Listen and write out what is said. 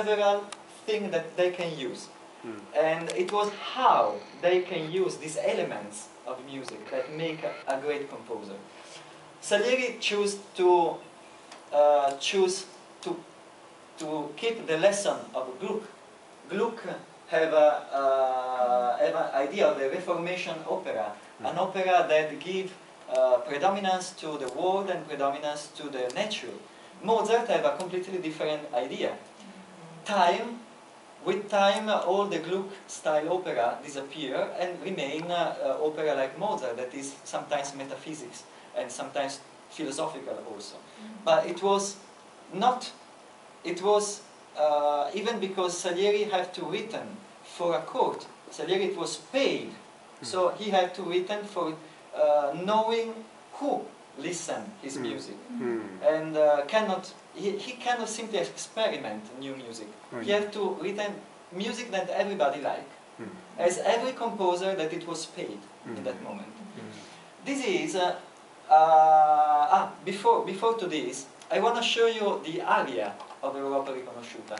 several things that they can use. Mm. And it was how they can use these elements of music that make a, a great composer. Salieri chose to uh, choose to to keep the lesson of Gluck. Gluck have a uh, have an idea of the Reformation opera, an opera that give uh, predominance to the world and predominance to the nature. Mozart have a completely different idea. Time, with time, all the Gluck style opera disappear and remain uh, uh, opera like Mozart that is sometimes metaphysics and sometimes philosophical also. But it was not, it was, uh, even because Salieri had to written for a court, Salieri was paid, so he had to written for uh, knowing who listen his Mm. music Mm. and uh, cannot he, he cannot simply experiment new music. He Mm. had to written music that everybody like, Mm. as every composer that it was paid in that moment. Mm. This is uh, uh, ah before before to this I want to show you the aria of Europa riconosciuta.